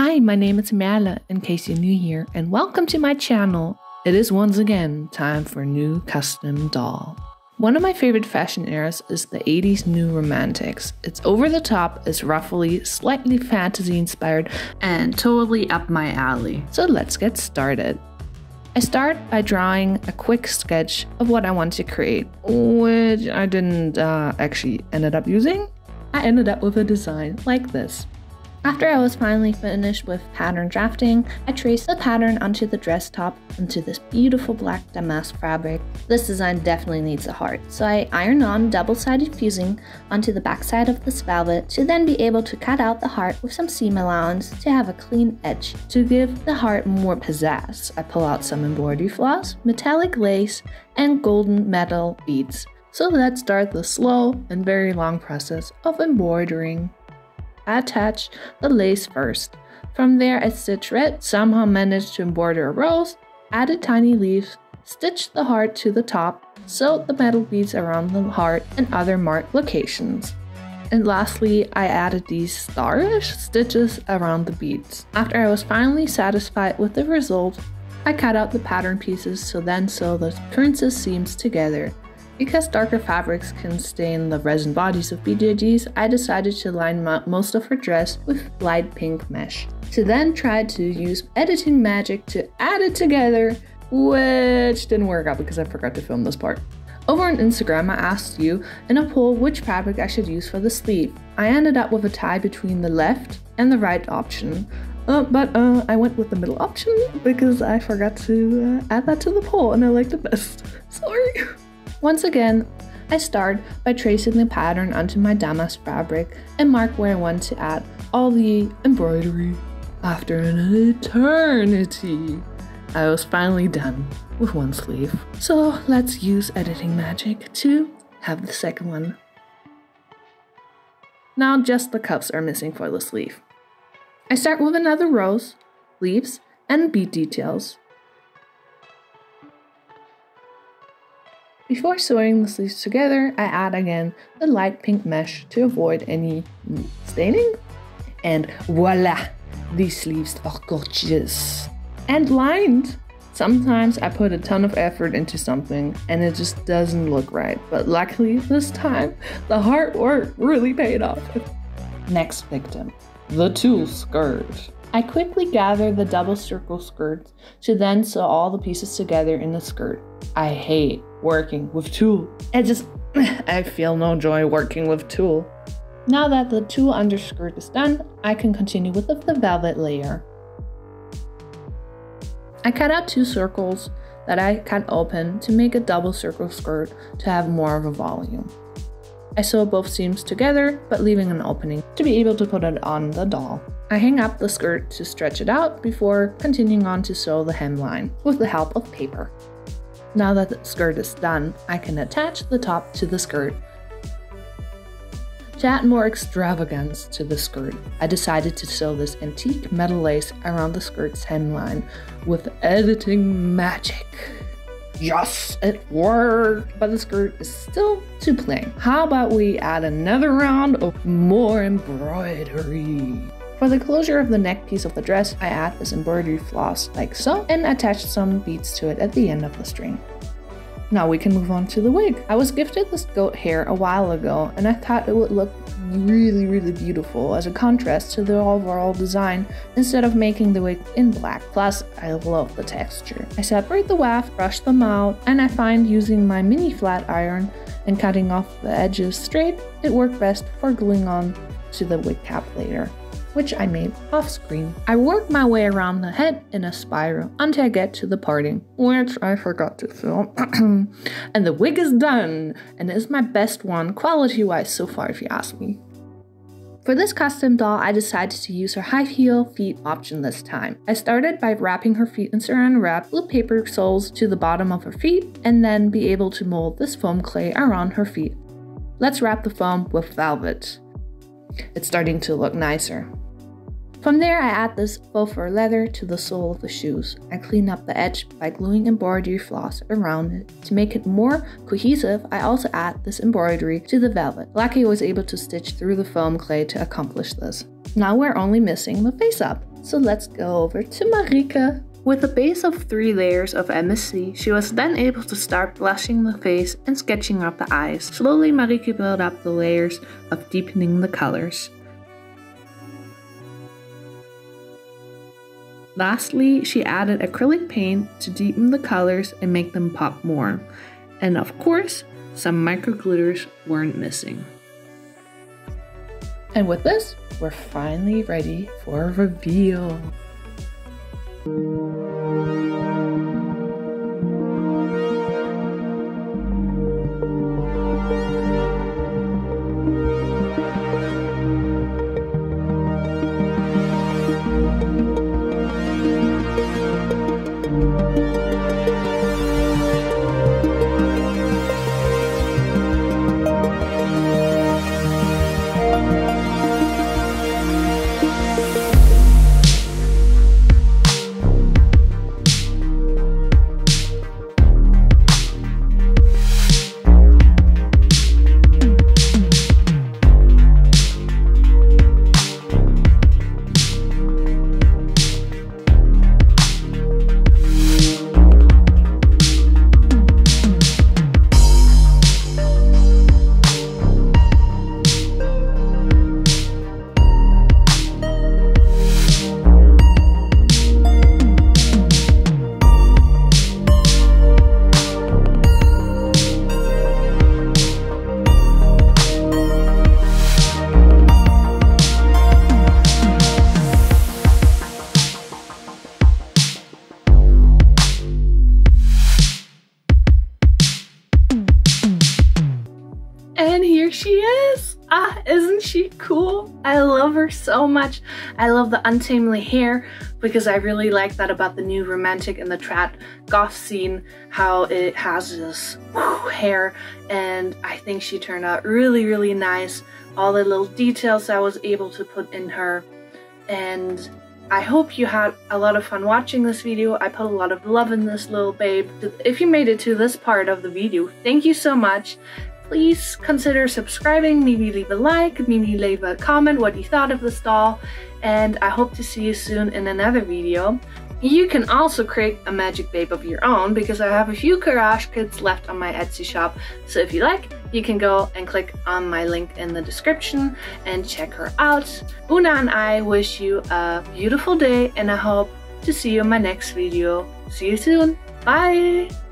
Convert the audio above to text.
Hi, my name is Merle, in case you're new here, and welcome to my channel. It is once again time for a new custom doll. One of my favorite fashion eras is the 80s New Romantics. It's over the top, it's roughly, slightly fantasy inspired, and totally up my alley. So let's get started. I start by drawing a quick sketch of what I want to create, which I didn't uh, actually ended up using. I ended up with a design like this. After I was finally finished with pattern drafting, I traced the pattern onto the dress top onto this beautiful black damask fabric. This design definitely needs a heart, so I ironed on double-sided fusing onto the backside of this velvet to then be able to cut out the heart with some seam allowance to have a clean edge. To give the heart more pizzazz, I pull out some embroidery floss, metallic lace, and golden metal beads. So let's start the slow and very long process of embroidering. Attach the lace first. From there I stitch red, somehow managed to embroider a rose, added tiny leaves, stitched the heart to the top, sewed the metal beads around the heart and other marked locations. And lastly, I added these starish stitches around the beads. After I was finally satisfied with the result, I cut out the pattern pieces to then sew the princess seams together. Because darker fabrics can stain the resin bodies of BJDs, I decided to line most of her dress with light pink mesh. To then try to use editing magic to add it together, which didn't work out because I forgot to film this part. Over on Instagram, I asked you in a poll which fabric I should use for the sleeve. I ended up with a tie between the left and the right option, uh, but uh, I went with the middle option because I forgot to uh, add that to the poll and I liked it best. Sorry. Once again, I start by tracing the pattern onto my damask fabric and mark where I want to add all the embroidery. After an eternity, I was finally done with one sleeve. So let's use editing magic to have the second one. Now just the cuffs are missing for the sleeve. I start with another rose, leaves, and bead details. Before sewing the sleeves together, I add again the light pink mesh to avoid any staining. And voila! These sleeves are gorgeous. And lined! Sometimes I put a ton of effort into something and it just doesn't look right, but luckily this time the hard work really paid off. Next victim, the tulle skirt. I quickly gather the double circle skirts to then sew all the pieces together in the skirt. I hate working with tulle. I just, I feel no joy working with tulle. Now that the tulle underskirt is done, I can continue with the velvet layer. I cut out two circles that I cut open to make a double circle skirt to have more of a volume. I sew both seams together, but leaving an opening to be able to put it on the doll. I hang up the skirt to stretch it out before continuing on to sew the hemline with the help of paper. Now that the skirt is done, I can attach the top to the skirt. To add more extravagance to the skirt, I decided to sew this antique metal lace around the skirt's hemline with editing magic. Yes, it worked, but the skirt is still too plain. How about we add another round of more embroidery? For the closure of the neck piece of the dress, I add this embroidery floss like so and attach some beads to it at the end of the string. Now we can move on to the wig. I was gifted this goat hair a while ago and I thought it would look really really beautiful as a contrast to the overall design instead of making the wig in black. Plus I love the texture. I separate the weft, brush them out, and I find using my mini flat iron and cutting off the edges straight, it worked best for gluing on to the wig cap later which I made off screen. I work my way around the head in a spiral until I get to the parting, which I forgot to film. and the wig is done, and is my best one quality wise so far, if you ask me. For this custom doll, I decided to use her high heel feet option this time. I started by wrapping her feet in saran wrap with paper soles to the bottom of her feet, and then be able to mold this foam clay around her feet. Let's wrap the foam with velvet. It's starting to look nicer. From there, I add this faux fur leather to the sole of the shoes. I clean up the edge by gluing embroidery floss around it. To make it more cohesive, I also add this embroidery to the velvet. Lucky was able to stitch through the foam clay to accomplish this. Now we're only missing the face up. So let's go over to Marieke. With a base of 3 layers of MSC, she was then able to start blushing the face and sketching out the eyes. Slowly Marieke built up the layers of deepening the colors. Lastly, she added acrylic paint to deepen the colors and make them pop more. And of course, some micro glitters weren't missing. And with this, we're finally ready for a reveal. She cool? I love her so much. I love the untamely hair because I really like that about the new romantic and the trad goth scene, how it has this whew, hair and I think she turned out really, really nice. All the little details I was able to put in her and I hope you had a lot of fun watching this video. I put a lot of love in this little babe. If you made it to this part of the video, thank you so much please consider subscribing, maybe leave a like, maybe leave a comment what you thought of this doll, and I hope to see you soon in another video. You can also create a magic babe of your own because I have a few garage kits left on my Etsy shop, so if you like, you can go and click on my link in the description and check her out. Oona and I wish you a beautiful day and I hope to see you in my next video. See you soon. Bye!